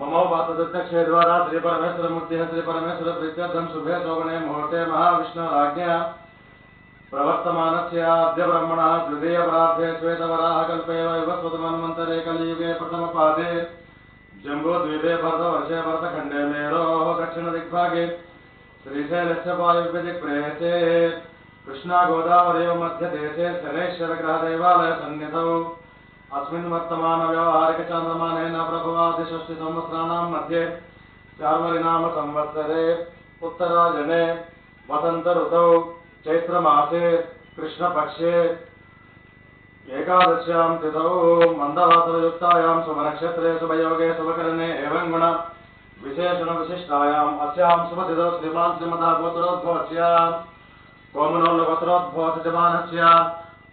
ममो वातदक्षे द्वारा श्री परमेश्वर मूर्ति श्री परमेश्वर प्रीत्यर्थम शुभे शोभने मुहूर्ते महाविष्णुराज्ञा प्रवर्तमानस्य अद्य ब्रह्मणः तृतीयपरार्धे श्वेतवराह कल्पे वैवस्वतमन्वन्तरे कलियुगे प्रथमपादे जम्बूद्वीपे भरतवर्षे भरतखण्डे मेरोः दक्षिणदिग्भागे श्रीशैलस्य वायुव्यदिक्प्रेयसे कृष्णा गोदावरयो मध्यदेशे शनैश्वरग्रहदेवालय सन्निधौ अस्मिन् वर्तमानव्यावहारिकचान्द्रमानेन प्रभवादिषष्टिसंवत्सराणां मध्ये चार्वरिनाम संवत्सरे उत्तरायणे वसन्तऋतौ चैत्रमासे कृष्णपक्षे एकादश्यां तिथौ मन्दवासरयुक्तायां शुभनक्षत्रे शुभयोगे शुभकरणे एवं गुण विशेषणविशिष्टायाम् अस्यां शुभतिथौ श्रीमान् श्रीमतः गोत्रोद्भवस्य कोमनोल्लगोत्रोद्भवसजमानस्य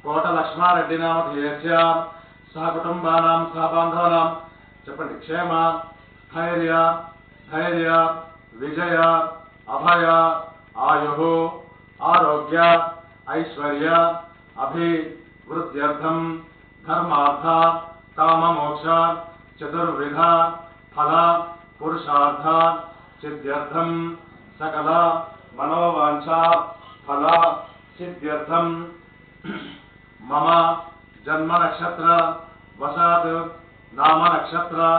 कोटलक्ष्मारेड्डिनामधेयस्य सहकुटुम्बानां सहबान्धवानां च क्षेम स्थर्य धैर्य विजय अभय आयु आरोग्य ऐश्वर्य अभिवृद्ध्यर्थं धर्मार्थ काममोक्ष चतुर्विध फल पुरुषार्थ सिद्ध्यर्थं सकल मनोवाञ्छा फल सिद्ध्यर्थं मम जन्म नक्षत्र वसात नाम नक्षत्र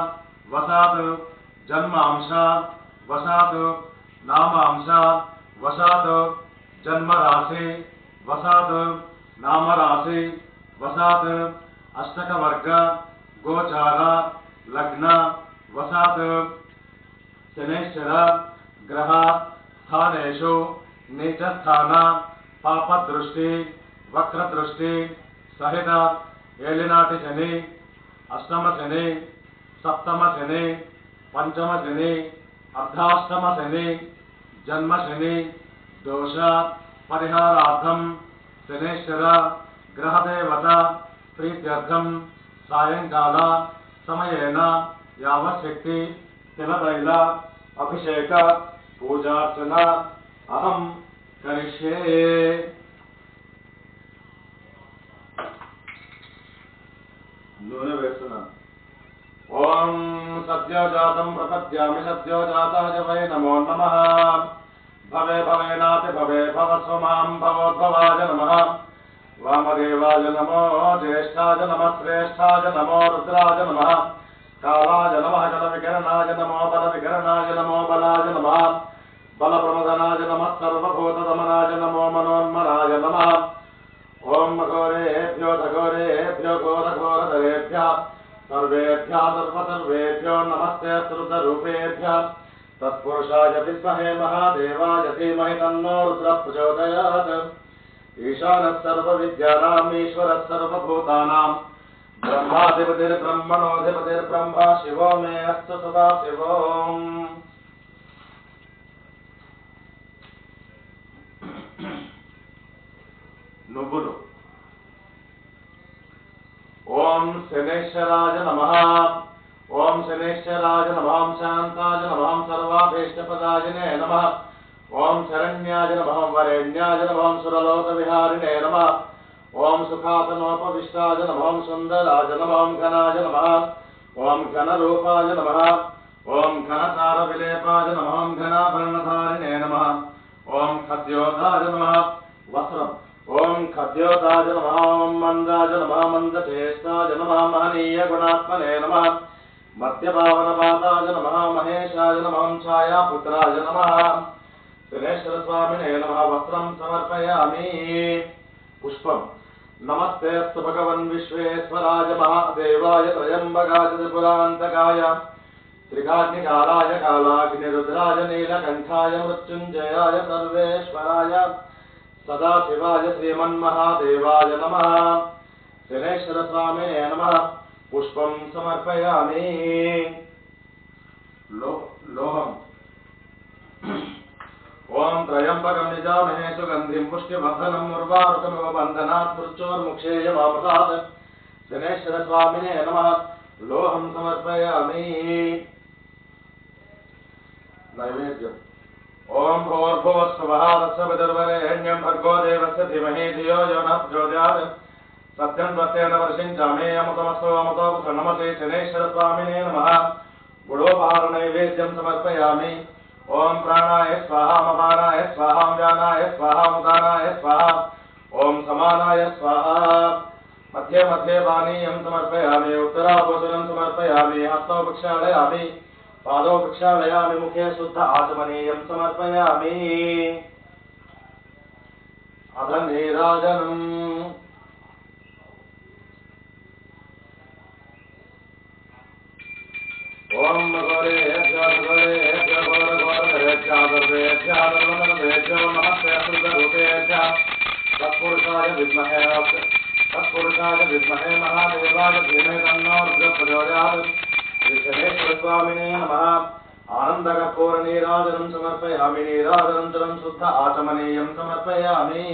वसात जन्म अंश वसात नाम अंश वसात जन्म राशि वसात नाम राशि वसात अष्टक वर्ग गोचार, लग्न, वसात शनेश्वर ग्रह स्थानेशु नीचस्थान, पापदृष्टि, वक्रदृष्टि सहित एलिनाट शनि अष्टम शनि सप्तम शनि पंचम शनि अर्धाष्टम शनि जन्म शनि दोष परहाराधम शनेश्वर ग्रहदेवता प्रीत्यर्थ, सायंकाल, समयन तिलतैल, अभिषेक पूजाचना अहम करिष्ये। न्यूनवेशन ॐ सद्यो जातं प्रपद्यामि सद्यो जातः च वै नमो नमः। भवे भवे नाति भवे भव स्व मां भवोद्भवाय नमः। वामदेवाय नमो ज्येष्ठाय नमः श्रेष्ठाय नमो रुद्राय नमः। कालाय नमः जलविकरणाय नमो बलविकरणाय नमो बलाय नमः। बलप्रमदनाय नमः सर्वभूततमनाय नमो मनोन्मनाय नमः। ॐ ओम् मघोरे ज्ञो धगोरे ज्यो गोधगोरधरेभ्यः सर्वेभ्यः सर्वेभ्यो नमस्तेतरूपेभ्य सत्पुरुषायति स्महे महादेवायति महितन्नोद्रप्रचोदयात् ईशानः सर्वविद्यानाम् ईश्वरः सर्वभूतानाम्। ब्रह्माधिपतिर्ब्रह्मणोऽधिपतिर्ब्रह्म शिवो मे अस्तु सदा शिवो శనేశ్వరాజ నమ ఓం శనేశ్వరాజ నభాం శాంతాజ నభాం సర్వాభీష్టపదాయనే నమ. ఓం శరణ్యాజ నభాం వరేణ్యాజ నభాం సురలోక విహారిణే నమ. ఓం సుఖాసనోపవిష్టాజ నభాం సుందరాజ నభాం ఘనాజ నమ ఓం ఘనరూపాజ నమ ఓం ఘనసార విలేపాజ నమం ఘనాభరణధారిణే నమ. ఓం ఖద్యోధాజ నమ. వస్త్రం ఓం ఖద్యోతాయ నమ ఓం మందాయ నమ మందచేష్టాయ నమ మహనీయ గుణాత్మనే నమ మధ్యపావనపాతాయ నమ మహేశాయ నమ ఛాయాపుత్రాయ నమ శ్రేశ్వర స్వామినే నమ వస్త్రం సమర్పయామి పుష్పం నమస్తే అస్తు భగవన్ విశ్వేశ్వరాయ మహాదేవాయ త్రయంబకాయ త్రిపురాంతకాయ త్రికాగ్నికాలాయ కాలాగ్నిరుద్రాయ सदा सदाशिवाय श्रीमन्महादेवाय नमः। शनेश्वरस्वामिने नमः। पुष्पं समर्पयामि। लो, लोहम्। ॐ त्रयम्बकं निजामहे सुगन्धिं पुष्टिवर्धनम् उर्वारुकमिव बन्धनात् मृत्योर्मुक्षेयमामृतात् शनेश्वरस्वामिने नमः। लोहं समर्पयामि। नैवेद्यम्। ओम भोर्भो स्वभावस्वदर्वरेण्यं भर्गो देवस्य धीमहि धियो यो नः प्रचोदयात् सत्यं त्वत्तेन वर्षिञ्चामे अमुतमस्तु अमुतोऽस्तु नमसे नमः। गुडोपहारनैवेद्यं समर्पयामि। ॐ प्राणाय स्वाहा स्वाहां स्वाहा व्यानाय स्वाहा मुदानाय स्वाहा। ॐ समानाय स्वाहा। मध्ये मध्ये पानीयं समर्पयामि। उत्तराभोजनं समर्पयामि। हस्तौ प्रक्षालयामि पादौ प्रक्षालयामि मुखे शुद्ध आचमनीयं समर्पयामि अथ नीराजनम् ॐ नमस्ते सुन्दरूपेभ्यः तत्पुरुषाय विद्महे तत्पुरुषाय विद्महे महादेवाय धीमहि तन्नो रुद्रः प्रचोदयात् श्रीशनेश्वरस्वामिने नमः आनन्दकर्पूरनीराजनं समर्पयामि नीराजनन्तरं शुद्ध आचमनीयं समर्पयामि